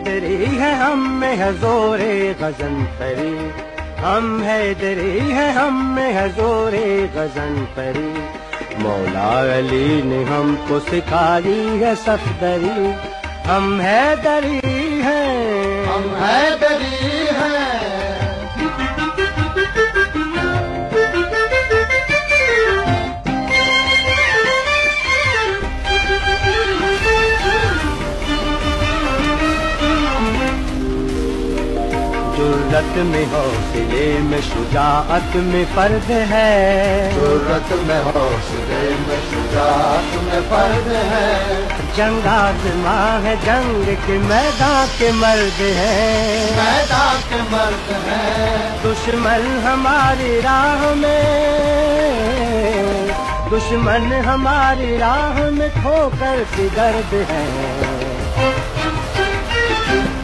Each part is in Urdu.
ہے دری ہے ہم میں ہے زور غزن پری ہم ہے دری ہے ہم میں ہے زور غزن پری مولا علی نے ہم کو سکھا دی ہے سفدری ہم ہے دری ہے ہم ہے دری ہے جرت میں حوصلے میں شجاعت میں فرد ہے۔ ضرورت میں حوصلے میں شجاعت میں فرد ہے۔ جنگ آزماں ہے جنگ کے میدان کے مرد ہے۔ میدان کے مرد ہے۔ دشمن ہماری راہ میں۔ دشمن ہماری راہ میں کھو کر گرد ہے۔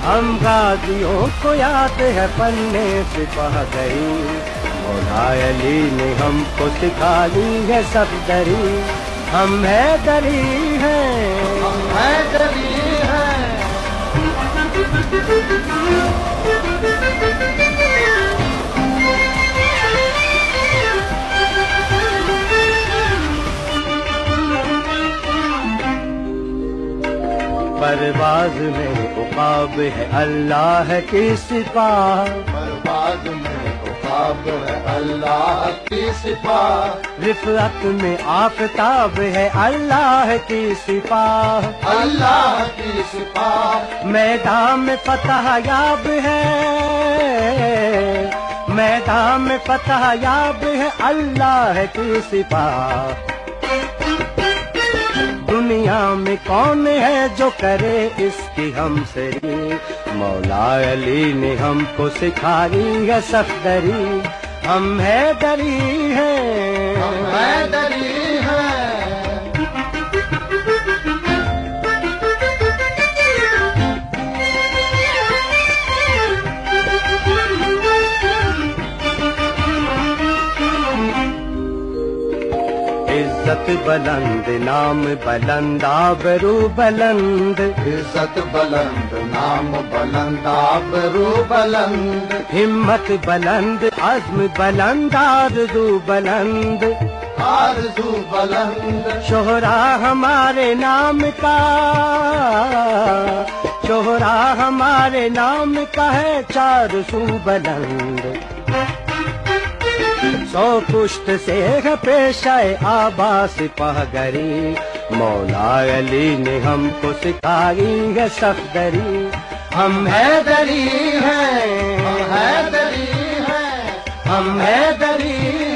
ہم غازیوں کو یاد ہے پنے سپاہ گئی مولا علی نے ہم کو سکھا لی ہے سب دری۔ ہم ہے دری ہیں۔ ہم ہے دری پرواز میں عقاب ہے اللہ کی سپاہ برباد میں خواب ہے اللہ کی سپاہ رفعت میں آفتاب ہے اللہ کی سپاہ اللہ کی سپاہ میدان میں فتح یاب ہے میدان میں فتح یاب ہے اللہ کی سپاہ دنیا میں کون ہے جو کرے اس کی ہم سے؟ مولا علی نے ہم کو سکھائی ہے سفدری ہم ہے دری ہے ہم ہے دری ہے عزت بلند نام بلند آبرو بلند۔ عزت بلند نام بلند آبرو بلند۔ ہمت بلند عزم بلند آرزو بلند۔ آرزو بلند۔ شہرا ہمارے نام کا شہرا ہمارے نام کا ہے چار سو بلند۔ سو پشت سے پیشہ پیش آباس پہ گری مولا علی نے ہم کو سکھائی ہے سفدری ہم ہے دری ہیں، ہم ہے دری ہیں، ہم ہے دری